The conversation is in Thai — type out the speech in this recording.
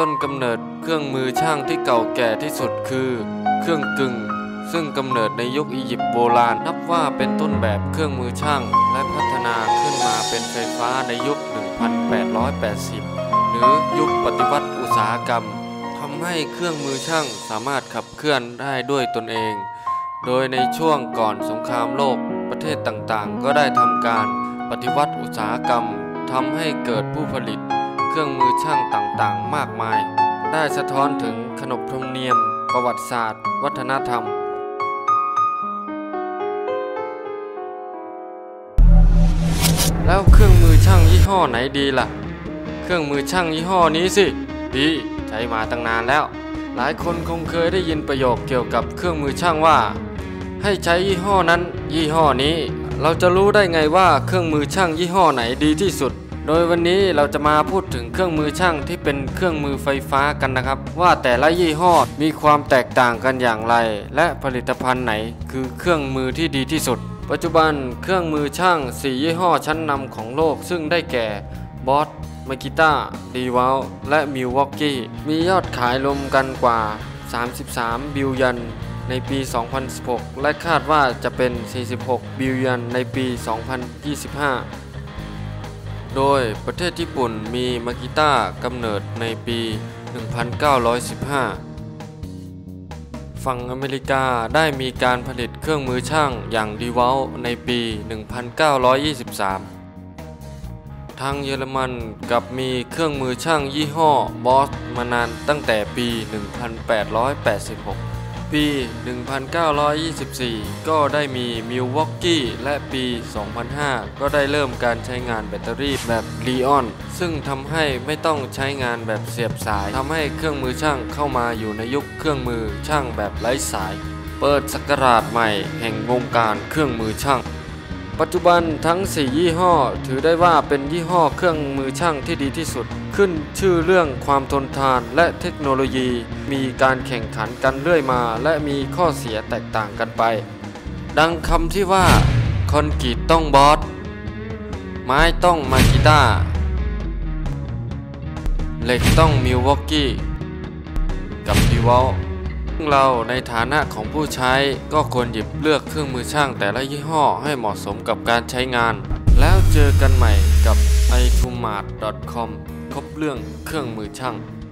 ต้นกำเนิดเครื่องมือช่างที่เก่าแก่ที่สุดคือ เครื่องกึ่งซึ่งกำเนิดในยุคอียิปต์โบราณนับว่าเป็นต้นแบบเครื่องมือช่าง และพัฒนาขึ้นมาเป็นไฟฟ้าในยุค 1880 หรือยุคปฏิวัติอุตสาหกรรมทำให้เครื่องมือช่างสามารถขับเคลื่อนได้ด้วยตนเอง โดยในช่วงก่อนสงครามโลกประเทศต่างๆ ก็ได้ทำการปฏิวัติอุตสาหกรรมทำให้เกิดผู้ผลิต เครื่องมือช่างต่างๆ มากมาย ได้สะท้อนถึงขนบธรรมเนียม ประวัติศาสตร์ วัฒนธรรม แล้วเครื่องมือช่างยี่ห้อไหนดีล่ะ เครื่องมือช่างยี่ห้อนี้สิ ดีใช้มาตั้งนานแล้ว หลายคนคงเคยได้ยินประโยคเกี่ยวกับเครื่องมือช่างว่า ให้ใช้ยี่ห้อนั้น ยี่ห้อนี้ เราจะรู้ได้ไงว่าเครื่องมือช่างยี่ห้อไหนดีที่สุด โดยวันนี้เราจะมาพูดถึงเครื่องมือช่างที่เป็นเครื่องมือไฟฟ้ากันนะครับ ว่าแต่ละยี่ห้อมีความแตกต่างกันอย่างไร และผลิตภัณฑ์ไหนคือเครื่องมือที่ดีที่สุด ปัจจุบันเครื่องมือช่าง 4 ยี่ห้อชั้นนำของโลกซึ่งได้แก่บอสมากิต้าดีว l และมิววอกกี้มียอดขายรวมกันกว่า 33 บิลยันในปี 2016 และคาดว่าจะเป็น 46 บิลยันในปี 2025 โดยประเทศญี่ปุ่นมีมากิต้ากำเนิดในปี 1915 ฝั่งอเมริกาได้มีการผลิตเครื่องมือช่างอย่างดีว l ในปี 1923 ทางเยอรมันกับมีเครื่องมือช่างยี่ห้อบอสมานานตั้งแต่ปี 1886 ปี 1924 ก็ได้มีมิลวอกกี้และปี 2005 ก็ได้เริ่มการใช้งานแบตเตอรี่แบบลีออน ซึ่งทำให้ไม่ต้องใช้งานแบบเสียบสายทำให้เครื่องมือช่างเข้ามาอยู่ในยุคเครื่องมือช่างแบบไร้สาย เปิดสกราชใหม่แห่งวงการเครื่องมือช่าง ปัจจุบันทั้ง 4 ยี่ห้อ ถือได้ว่าเป็นยี่ห้อเครื่องมือช่างที่ดีที่สุด ขึ้นชื่อเรื่องความทนทานและเทคโนโลยี มีการแข่งขันกันเรื่อยมา และมีข้อเสียแตกต่างกันไป ดังคำที่ว่าคอนกรีตต้องบอสไม้ต้องมากิต้าเหล็กต้องมิลวอกกี้ กับดีวอล เราในฐานะของผู้ใช้ก็ควรหยิบเลือกเครื่องมือช่างแต่ละยี่ห้อให้เหมาะสมกับการใช้งาน แล้วเจอกันใหม่กับ i t u m a r t c o m ครบเรื่องเครื่องมือช่าง